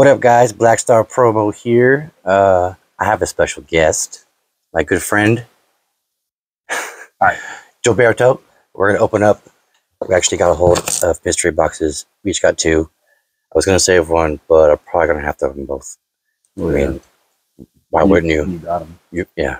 What up, guys? Black Star Promo here. Uh, I have a special guest, my good friend, Hi. Gilberto. We're gonna open up. We actually got a hold of mystery boxes. We each got two. I was gonna save one, but I'm probably gonna have to open both. I mean, why wouldn't you? You got them. You, yeah.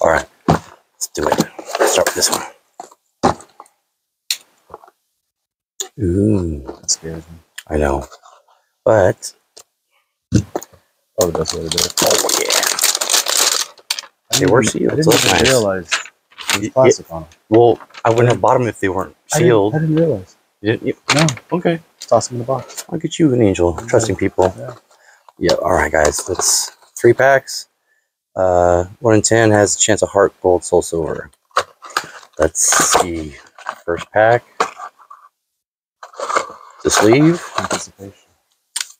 All right, let's do it. Let's start with this one. Ooh, That scares me. I know, but Oh, that's what it is. oh yeah. I They were didn't- sealed, I didn't so even nice. realize there Y- was plastic on them. Well, I wouldn't have bought them if they weren't I didn't- sealed. I didn't realize. You didn't- you- No, okay, toss them in the box. I'll get you an angel. Trusting people. Yeah. Yeah. All right, guys. Let's three packs. Uh, one in ten has a chance of heart, gold, soul, silver. Let's see. First pack. The sleeve Anticipation.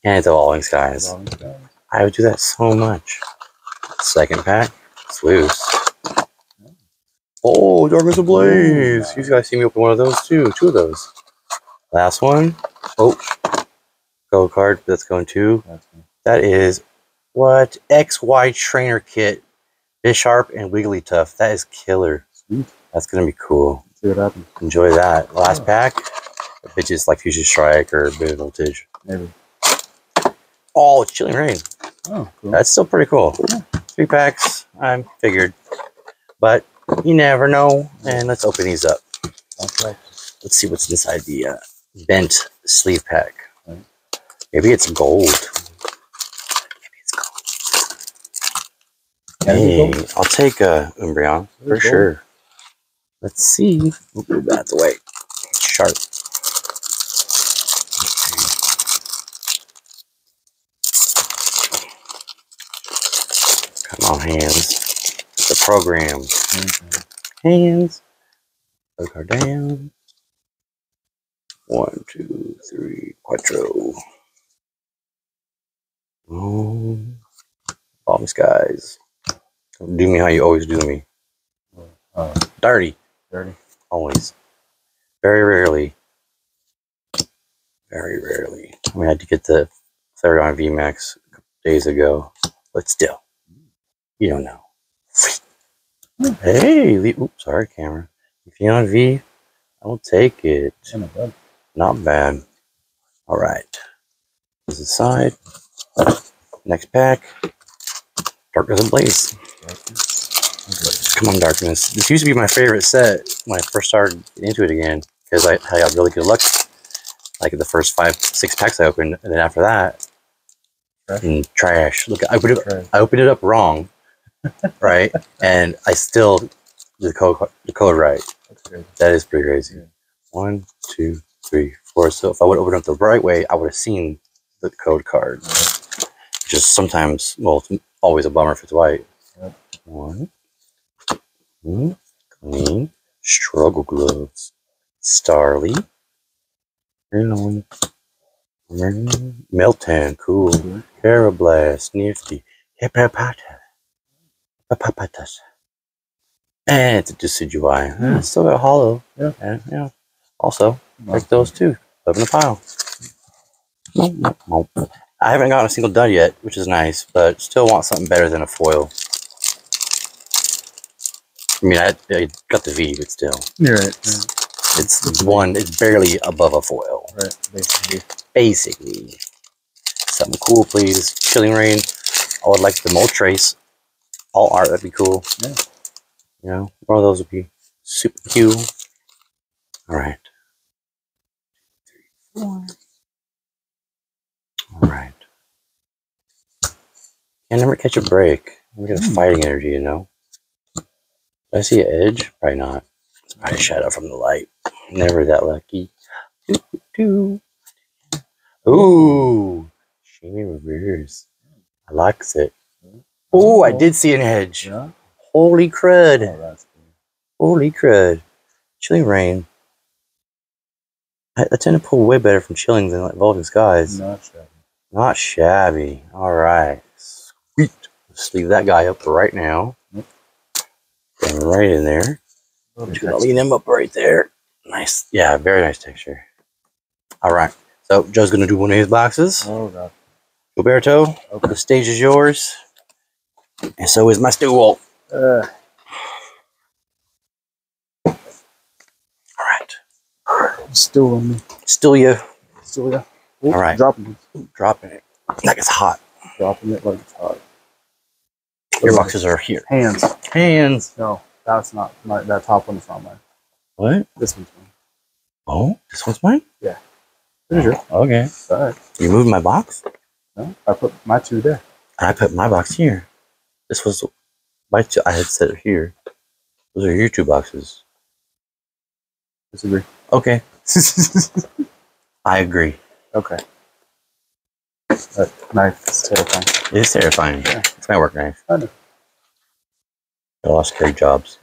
and the Evolving Skies. Long guys. I would do that so much. Second pack. It's loose. Oh, Darkness Ablaze. You guys see me open one of those too. Two of those. Last one. Oh, gold card. That's going me. That is what XY trainer kit. Bisharp and Wigglytuff. That is killer. Sweet. That's gonna be cool. See what happens. Enjoy that. Last Oh. pack. It's just like Fusion Strike or Vivid Voltage. Maybe. Oh, it's Chilling Reign. Oh, cool. That's still pretty cool. Three packs. I'm figured, but you never know. And let's open these up. Right. Let's see what's inside the uh, bent sleeve pack. Right. Maybe it's gold. Maybe it's gold. Can it be Hey, gold? I'll take uh, Umbreon for gold. sure. Let's see. We'll move that away. Sharp. Hands. The program. Hands. Put card down. One, two, three, quattro. Boom. Bomb skies. Don't do me how you always do me. Oh, Dirty. dirty. Always. Very rarely. Very rarely. We had to get the third on VMAX a couple days ago. But still. You don't know. Hey, oops, sorry, camera. If you're on V, I will take it. Oh. Not bad. All right. This is side. Next pack. Darkness Ablaze. Okay. Come on, Darkness. This used to be my favorite set when I first started into it again because I, I got really good luck. Like the first five, six packs I opened, and then after that, Trash. mm, trash. Look, I opened it. I opened it up wrong, right? and I still the code the code right. That is pretty crazy. One, two, three, four. So if I would open up the right way, I would have seen the code card. Just sometimes, well, always a bummer if it's white. Yep. One, two, clean, struggle gloves, Starly, Green, Meltan, cool. Carablast, Nifty, Hippopata, Hippopotamus, and it's a Decidueye. Hmm. Uh, still got holo. Yeah. And, yeah. Also, like those two. Live in the pile. Nope, nope, nope. I haven't gotten a single done yet, which is nice, but still want something better than a foil. I mean, I, I got the V, but still, You're right. Yeah. it's, it's one. It's barely above a foil, Right. Basically. basically. Something cool, please. Chilling Reign. I would like the Moltres. All art, that'd be cool. Yeah. You know, of those would be super cute. All right. All right. Can never catch a break. We got a Hmm. fighting energy, you know. Did I see an edge? Probably not. A shadow from the light. Never that lucky. Doo. Ooh, shimmy reverse. I likes it. Ooh, I did see an edge. Yeah. Holy crud! Oh, cool. Holy crud! Chilling Reign. I, I tend to pull way better from chilling than like Evolving Skies. Not shabby. Not shabby. All right. Sweet. Let's leave that guy up right now. Yep. Right in there. Oh, Just gonna lean him up right there. Nice. Yeah, very nice texture. All right. So Joe's gonna do one of his boxes. Oh god. Roberto, the stage is yours. And so is my stool. Uh, All right. still on me. Still you. Still, yeah. All right. Dropping it. Dropping it. Like it's hot. Dropping it like it's hot. Your boxes are here. Hands. Hands. No, that's not my. That top one is not mine. What? This one's mine. Oh, this one's mine? Pretty sure. Okay. Alright. You moved my box? No, I put my two there. I put my box here. This was my two. I had set it here. Those are your two boxes. Disagree. Okay. I agree. okay. That knife is terrifying. It is terrifying. Yeah. It's my work knife. I know. I lost scary jobs.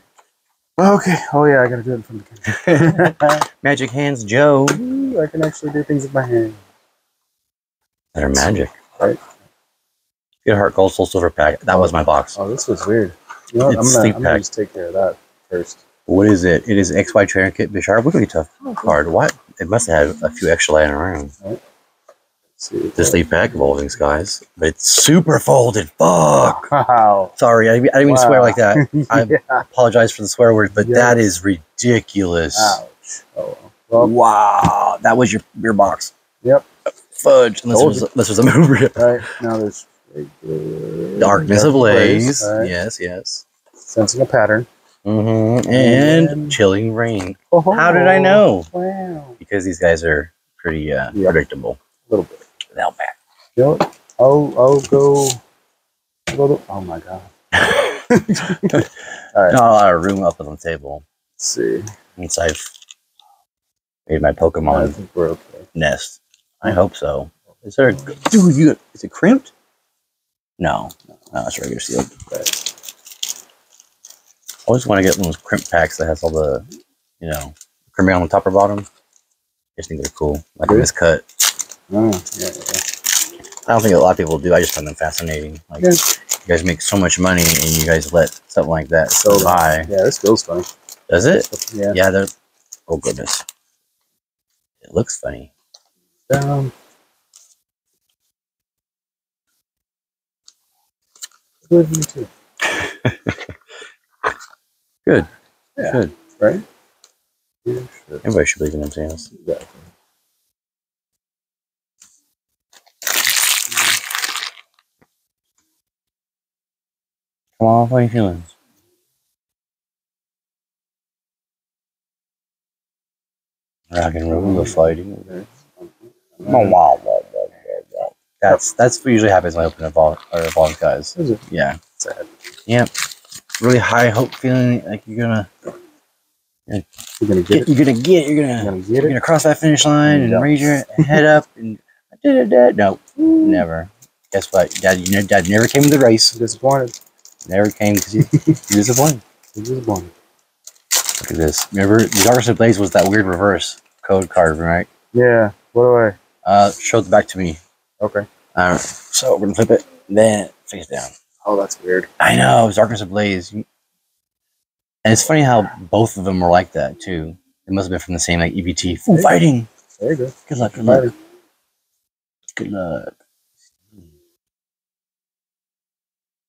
Okay. Oh yeah, I gotta do it from the camera. Magic hands, Joe. Ooh, I can actually do things with my hand. That are magic. Right. Heart gold soul silver pack. That was my box. Oh, this was weird. You know what? I'm It's gonna, sleep I'm gonna just take care of that first. What is it? It is XY Trainer Kit Bisharp Wiggly Tough card. What? It must have had a few extra lying around. See. This leaf pack, Evolving Skies. But it's super folded. Fuck. Wow. Sorry, I, I didn't even swear like that. I yeah. apologize for the swear word, but Yes. that is ridiculous. Ouch. Oh well. Wow. That was your your box. Yep. Fudge. Unless it was, unless it was a movie. Right. Now there's Darkness. All right. Yes, yes. Sensing a pattern. Mm-hmm. And And- Chilling Reign. Oh, How did I know? Wow. Because these guys are pretty uh, Yep. predictable. A little bit. They'll back. You Oh, I'll go. Go to, oh my god. All right. Not a lot of room up on the table. Let's see. Once I've made my Pokemon I think we're okay. nest. I hope so. Is there a dude? You is it crimped? No, no, that's regular sealed. Right. I always want to get one of those crimp packs that has all the, you know, crimping on the top or bottom. I just think they're cool, like Really? this cut. Oh, yeah, yeah. I don't think a lot of people do. I just find them fascinating. Like Yeah. you guys make so much money and you guys let something like that So go by. Yeah, this feels funny. Does it? Yeah. Yeah, they're. Oh goodness, it looks funny. Um, good, me too. Good. Yeah. Good. Right? Yeah, sure. Everybody should believe in themselves. Exactly. Come on, what are you feeling? Rock and roll, the mm-hmm. fighting. Okay. Wow, wow, wow, wow, wow. That's that's what usually happens when I open a vol or a vol guys. Is it Yeah. sad? Yep. Really high hope feeling like you're gonna You're gonna get get, it. you're gonna get you're You're gonna gonna get you're gonna cross that finish line and Yeah. raise your head up and da, da, da. no never. Guess what? Dad you know dad never came to the race. Disappointed. Never came because you disappointed. You're disappointed. Look at this. Remember the Darkness Ablaze was that weird reverse code card, right? Yeah. What do I? Uh show it back to me. Okay. Alright. So we're gonna flip it, then face down. Oh, that's weird. I know, it was Darkness Ablaze. And it's funny how both of them were like that too. It must have been from the same like ETB. Fighting. There you go. Good luck, good luck. Good luck.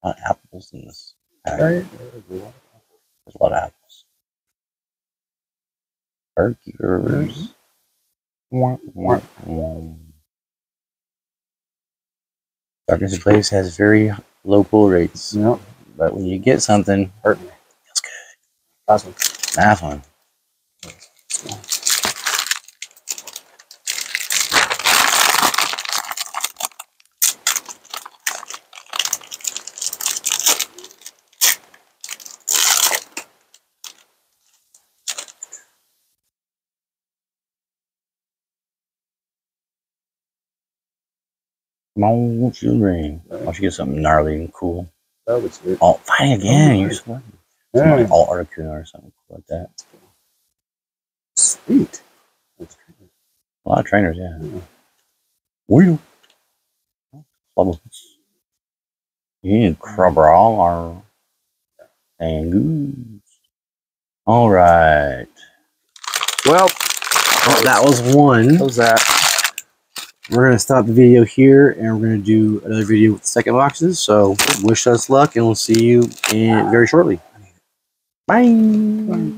A lot of apples in this. pack. Right. There's a lot of apples. Burgers. Mm-hmm. Wah, wah, Darkness Ablaze has very low pull rates, Yep. but when you get something, Hurt me. feels good. Last one. Last one. On, won't you ring? Why don't you get something gnarly and cool? That was oh, weird. Alt fighting again. You're sweating. Yeah. Like Alt Articuno or something cool like that. Sweet. A lot of trainers, yeah. Yeah. Wheel. Bubbles. You need Crabral or Angoose. All right. Well, Well, that was one. Was that? We're gonna stop the video here, and we're gonna do another video with the second boxes. So wish us luck, and we'll see you in very shortly. Bye. Bye.